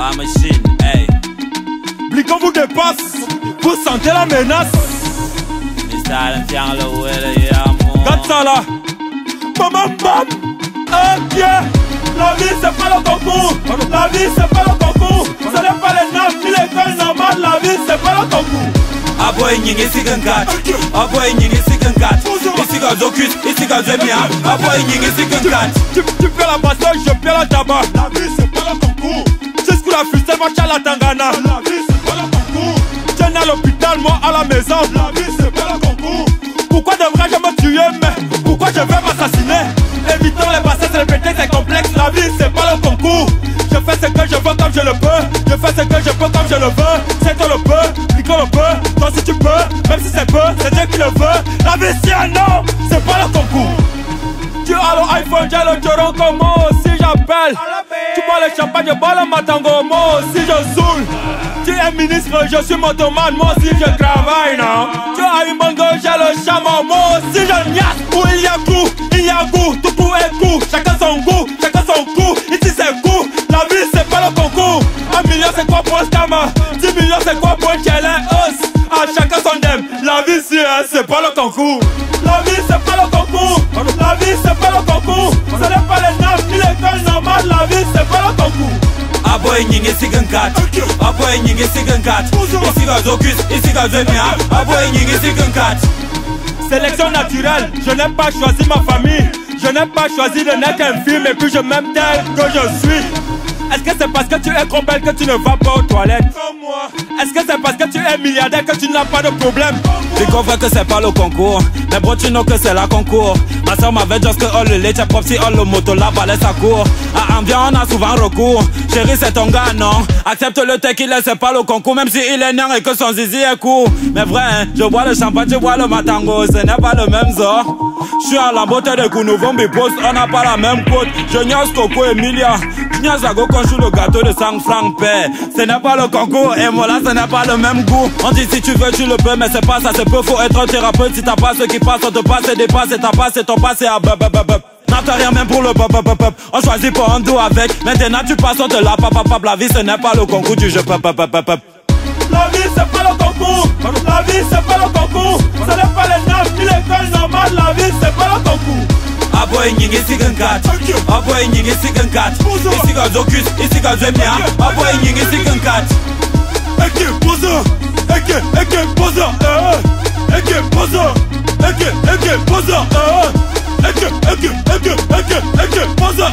War machine, hey. Vous dépasse, vous sentez la menace. Mr. Regarde ça là. Bam bam Ok. La vie c'est pas le concours. La vie c'est pas le concours. Ce n'est pas les nappes ni l'école normale. La vie c'est pas le concours. Aboy nyingi sigangat. Aboy nyingi ga zocus, ici ga zemia. Aboy nyingi sigangat. Tu, tu fais la baston, je fais la tabac. La vie c'est. La vie c'est pas le concours. À l'hôpital, moi à la maison. La vie c'est pas le concours. Pourquoi devrais-je me tuer, mais pourquoi je vais m'assassiner? Évitons les bassesses, répéter c'est complexe. La vie c'est pas le concours. Je fais ce que je veux comme je le peux. Je fais ce que je peux comme je le veux. C'est toi le peut, Nico le peut. Toi si tu peux, même si c'est peu, c'est Dieu qui le veut. La vie c'est un non, c'est pas le concours. Tu as le iPhone, j'ai le Joron comme moi aussi Tu bois le champagne, je bois le matango, moi aussi je saoule. Tu es ministre, je suis motoman, moi aussi je travaille, non? Tu as une bongo, j'ai le chameau, moi aussi je niasse. Où il y a goût, il y a goût, tout coup est goût. Chacun son goût, chacun son goût, ici c'est goût. La vie c'est pas le concours. Un million c'est quoi pour un scammer 10 millions c'est quoi pour un os À chacun son dème. La vie hein, c'est pas le concours. La vie c'est pas le concours. C'est pas. Aboy nyingi nyingi zemia. Aboy nyingi sigangat. Sélection naturelle, je n'ai pas choisi ma famille. Je n'ai pas choisi de naître un film et puis je m'aime tel que je suis. Est-ce que c'est parce que tu es trop belle que tu ne vas pas aux toilettes? Comme moi. Est-ce que c'est parce que tu es milliardaire que tu n'as pas de problème? Tu comprends que c'est pas le concours. Mais bon, tu know que c'est la concours. Ma soeur m'avait dit que oh le lait, si oh le moto là, balai ça court. À Ambien, on a souvent recours. Chérie, c'est ton gars, non? Accepte le tequila, c'est pas le concours. Même si il est néant et que son zizi est court. Mais vrai, hein, je bois le champagne, je bois le matango. Ce n'est pas le même genre. Je suis à la beauté de Kounouvombi Post, on n'a pas la même côte. Je niaise Coco Emilia. Tu niaises Ago quand je joue le gâteau de 5 francs paix. Ce n'est pas le concours et moi là, ce n'est pas le même goût. On dit si tu veux, tu le peux, mais c'est pas ça, c'est peu. Faut être un thérapeute si t'as pas ce qui passe, on te passe et dépasse et t'as passé ton passé à bub bub bub. N'attends rien même pour le pop pop pop On choisit pas un dos avec. Maintenant tu passes, on te la pop pop La vie ce n'est pas le concours du jeu pop pop pop. La vie c'est pas le aboy nyingi sigankat aboy nyingi sigankat isigazoküs isigazemya aboy nyingi sigankat Eke bozo Eke Eke bozo Eke bozo Eke Eke bozo Eke Eke Eke Eke Eke bozo